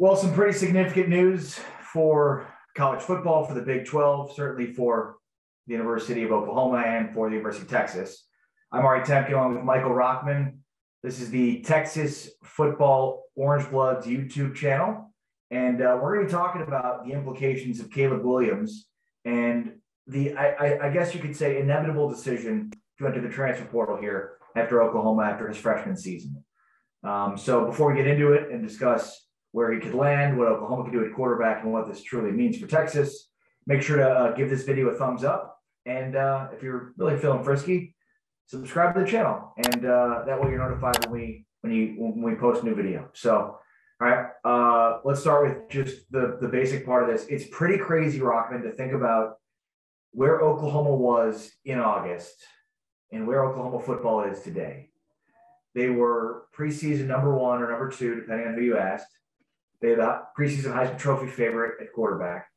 Well, some pretty significant news for college football, for the Big 12, certainly for the University of Oklahoma and for the University of Texas. I'm Ari Temkin along with Michael Rochman. This is the Texas Football Orangebloods YouTube channel. And uh, we're going to be talking about the implications of Caleb Williams and the, I, I guess you could say, inevitable decision to enter the transfer portal here after Oklahoma after his freshman season. Um, so before we get into it and discuss where he could land, what Oklahoma could do at quarterback, and what this truly means for Texas, make sure to uh, give this video a thumbs up. And uh, if you're really feeling frisky, subscribe to the channel, and uh, that way you're notified when we when you when we post a new video. So, all right, uh, let's start with just the the basic part of this. It's pretty crazy, Rochman, to think about where Oklahoma was in August and where Oklahoma football is today. They were preseason number one or number two, depending on who you asked. They had the preseason Heisman Trophy favorite at quarterback.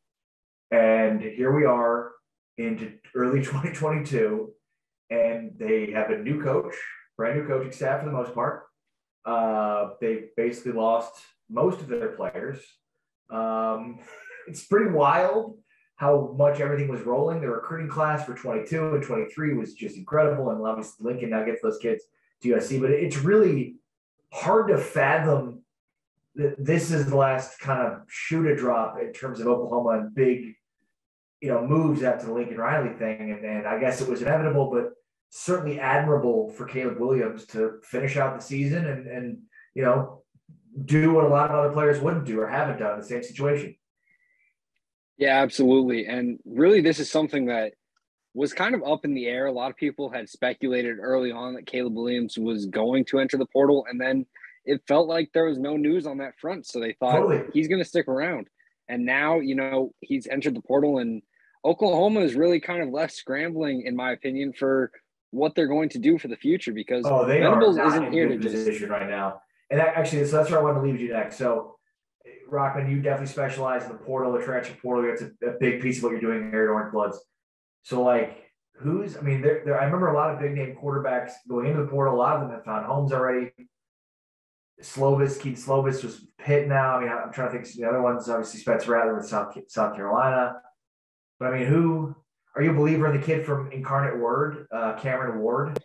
And here we are into early 2022, and they have a new coach, brand new coaching staff for the most part. Uh, they basically lost most of their players. Um, it's pretty wild how much everything was rolling. The recruiting class for 22 and 23 was just incredible. And obviously, Lincoln now gets those kids to USC, but it's really hard to fathom this is the last kind of shoot a drop in terms of Oklahoma and big, you know, moves after the Lincoln Riley thing. And, and I guess it was inevitable, but certainly admirable for Caleb Williams to finish out the season and, and you know, do what a lot of other players wouldn't do or haven't done in the same situation. Yeah, absolutely. And really, this is something that was kind of up in the air. A lot of people had speculated early on that Caleb Williams was going to enter the portal, and then it felt like there was no news on that front. So they thought totally. he's going to stick around. And now, you know, he's entered the portal, and Oklahoma is really kind of left scrambling, in my opinion, for what they're going to do for the future because oh, they Venables are isn't here to position just... right now. And that, actually, so that's where I want to leave you next. So Rochman, you definitely specialize in the portal, the transfer portal. It's a, a, big piece of what you're doing here at Orangebloods. So, like, who's? I mean, there, there. I remember a lot of big name quarterbacks going into the portal. A lot of them have found homes already. Slovis, Kedon Slovis was Pitt now. I mean, I'm trying to think. The other ones, obviously, Spencer Rattler with South South Carolina. But I mean, who are you a believer in the kid from Incarnate Word, uh, Cameron Ward?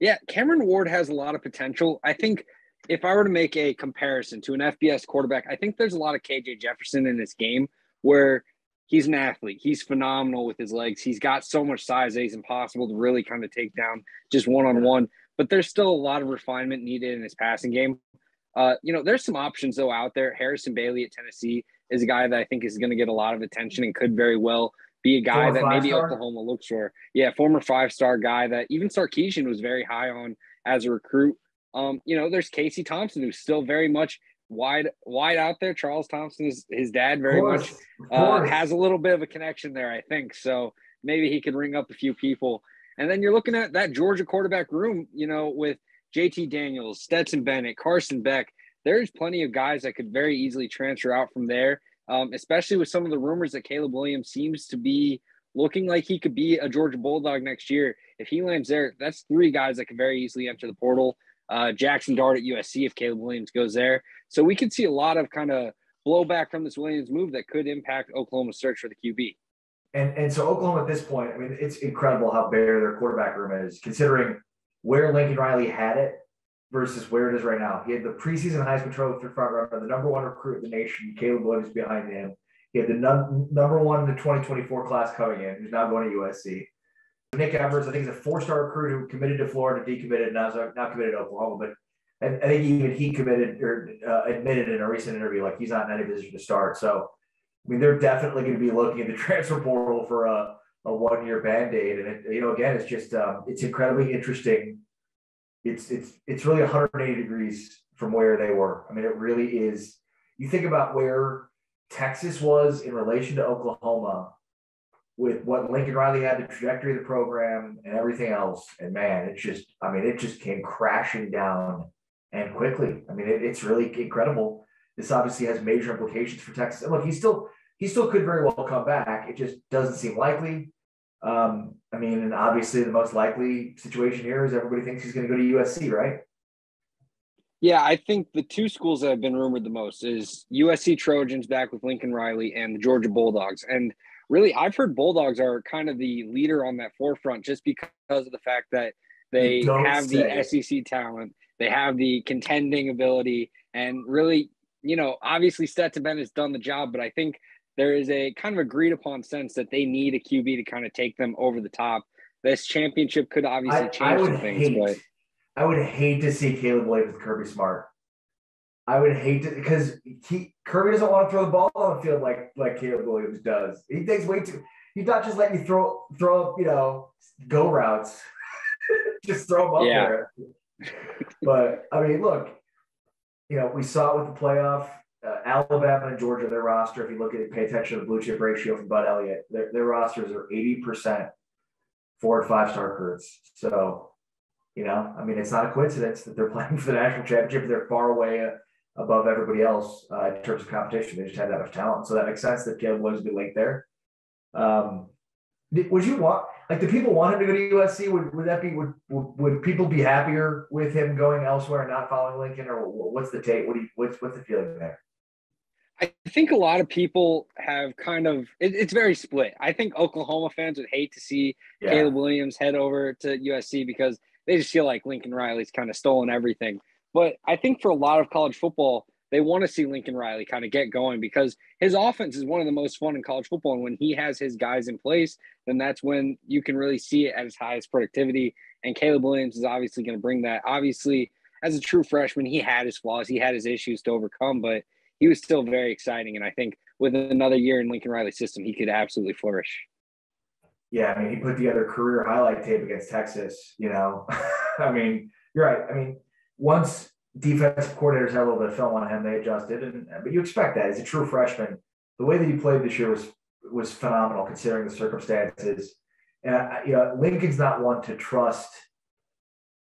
Yeah, Cameron Ward has a lot of potential. I think if I were to make a comparison to an FBS quarterback, I think there's a lot of KJ Jefferson in this game where he's an athlete. He's phenomenal with his legs. He's got so much size that he's impossible to really kind of take down just one on one. But there's still a lot of refinement needed in his passing game. Uh, you know, there's some options though out there. Harrison Bailey at Tennessee is a guy that I think is going to get a lot of attention and could very well be a guy former that maybe star. Oklahoma looks for. Yeah, former five star guy that even Sarkisian was very high on as a recruit. Um, you know, there's Casey Thompson who's still very much wide wide out there. Charles Thompson is his dad very course, much uh, has a little bit of a connection there, I think. So maybe he could ring up a few people. And then you're looking at that Georgia quarterback room, you know, with JT Daniels, Stetson Bennett, Carson Beck. There's plenty of guys that could very easily transfer out from there, um, especially with some of the rumors that Caleb Williams seems to be looking like he could be a Georgia Bulldog next year. If he lands there, that's three guys that could very easily enter the portal uh, Jaxson Dart at USC if Caleb Williams goes there. So we could see a lot of kind of blowback from this Williams move that could impact Oklahoma's search for the QB. And and so Oklahoma at this point, I mean, it's incredible how bare their quarterback room is, considering where Lincoln Riley had it versus where it is right now. He had the preseason Heisman Trophy front runner, the number one recruit in the nation, Caleb Williams behind him. He had the num- number one in the 2024 class coming in, who's now going to USC. Nick Evers, I think is a four-star recruit who committed to Florida, decommitted, now not committed to Oklahoma, but I, I think even he committed or uh, admitted in a recent interview like he's not in any position to start. So, I mean, they're definitely going to be looking at the transfer portal for a, a one-year band-aid, and it, you know, again, it's just um, it's incredibly interesting. It's it's it's really 180 degrees from where they were. I mean, it really is. You think about where Texas was in relation to Oklahoma with what Lincoln Riley had, the trajectory of the program and everything else. And man, it just, I mean, it just came crashing down and quickly. I mean, it, it's really incredible. This obviously has major implications for Texas. And look, he still, he still could very well come back. It just doesn't seem likely. Um, I mean, and obviously the most likely situation here is everybody thinks he's going to go to USC, right? Yeah, I think the two schools that have been rumored the most is USC Trojans back with Lincoln Riley and the Georgia Bulldogs. And really, I've heard Bulldogs are kind of the leader on that forefront just because of the fact that they have the SEC talent, they have the contending ability, and really, you know, obviously Stetson has done the job, but I think there is a kind of agreed upon sense that they need a QB to kind of take them over the top. This championship could obviously I, change I some things, hate, but I would hate to see Caleb Williams with Kirby Smart. I would hate to because he Kirby doesn't want to throw the ball on the field like like Caleb Williams does. He takes way too. He's not just letting you throw throw up, you know, go routes. just throw them up yeah. there. but I mean, look, you know, we saw it with the playoff. Uh, Alabama and Georgia, their roster, if you look at it, pay attention to the blue chip ratio from Bud Elliott, their, their rosters are 80% four and five star recruits. So you know, I mean, it's not a coincidence that they're playing for the national championship. They're far away uh, above everybody else uh, in terms of competition. They just have that much talent. So that makes sense that Caleb Williams would be linked there. Um, would you want like the people want him to go to USC? Would, would that be would, would people be happier with him going elsewhere and not following Lincoln, or what's the take? What do you what's what's the feeling there? I think a lot of people have kind of it, it's very split. I think Oklahoma fans would hate to see yeah. Caleb Williams head over to USC because they just feel like Lincoln Riley's kind of stolen everything. But I think for a lot of college football, they want to see Lincoln Riley kind of get going because his offense is one of the most fun in college football. And when he has his guys in place, then that's when you can really see it at its highest productivity. And Caleb Williams is obviously going to bring that. Obviously, as a true freshman, he had his flaws, he had his issues to overcome, but he was still very exciting. And I think with another year in Lincoln Riley's system, he could absolutely flourish. Yeah, I mean, he put together career highlight tape against Texas. You know, I mean, you're right. I mean, once defensive coordinators had a little bit of film on him, they adjusted, and but you expect that as a true freshman. The way that he played this year was was phenomenal considering the circumstances. And I, you know, Lincoln's not one to trust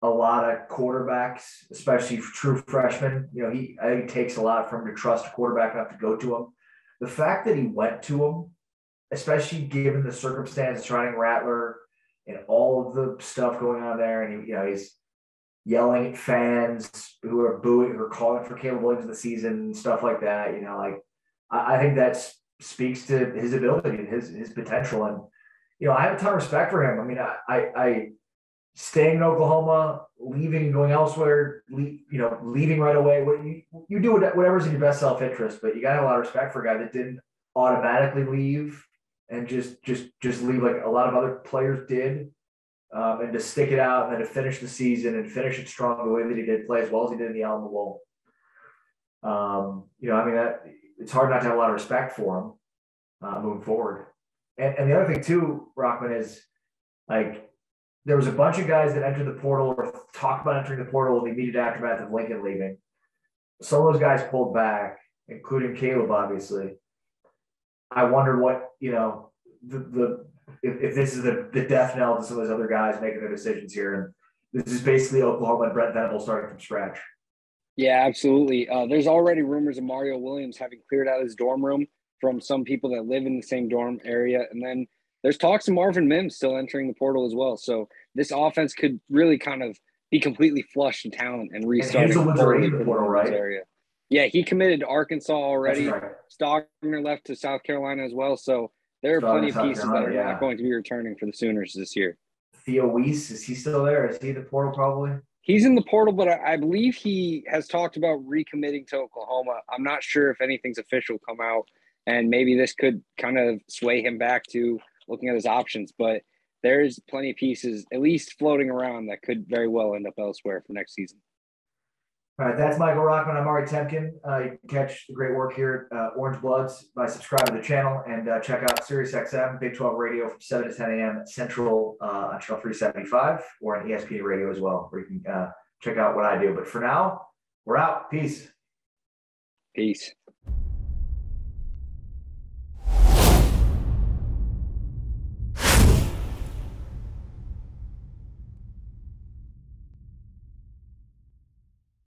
a lot of quarterbacks, especially true freshmen. You know, he I think it takes a lot for him to trust a quarterback enough to go to him. The fact that he went to him especially given the circumstances surrounding Rattler and all of the stuff going on there. And he, you know, he's yelling at fans who are booing or calling for Caleb Williams in the season stuff like that. You know, like I, I think that speaks to his ability and his his potential. And you know, I have a ton of respect for him. I mean, I I, I staying in Oklahoma, leaving going elsewhere, leave, you know, leaving right away. What you, you do whatever's in your best self interest, but you got to have a lot of respect for a guy that didn't automatically leave and just just just leave like a lot of other players did, um, and to stick it out and then to finish the season and finish it strong the way that he did, play as well as he did in the Alamo Bowl. Um, you know, I mean that it's hard not to have a lot of respect for him uh, moving forward. And, and the other thing too, Rochman is like there was a bunch of guys that entered the portal or talked about entering the portal in the immediate aftermath of Lincoln leaving. Some of those guys pulled back, including Caleb, obviously. I wonder what you know the, the if, if this is the, the death knell to some of those other guys making their decisions here, and this is basically Oklahoma and Brent Venable starting from scratch. Yeah, absolutely. Uh, there's already rumors of Mario Williams having cleared out his dorm room from some people that live in the same dorm area, and then there's talks of Marvin Mims still entering the portal as well. So this offense could really kind of be completely flushed in talent and restarting and the portal, right? area. Yeah, he committed to Arkansas already. Right. Stogner left to South Carolina as well. So there are plenty of pieces that are yeah. not going to be returning for the Sooners this year. Theo Wease, is he still there? Is he the portal probably? He's in the portal, but I, I believe he has talked about recommitting to Oklahoma. I'm not sure if anything's official come out, and maybe this could kind of sway him back to looking at his options. But there's plenty of pieces, at least floating around, that could very well end up elsewhere for next season. All right, that's Michael Rochman. I'm Ari Temkin. Uh, you can catch the great work here at uh, Orangebloods by subscribing to the channel and uh, check out SiriusXM Big 12 Radio from 7 to 10 a.m. Central uh, on Channel 375 or on ESPN Radio as well, where you can uh, check out what I do. But for now, we're out. Peace. Peace.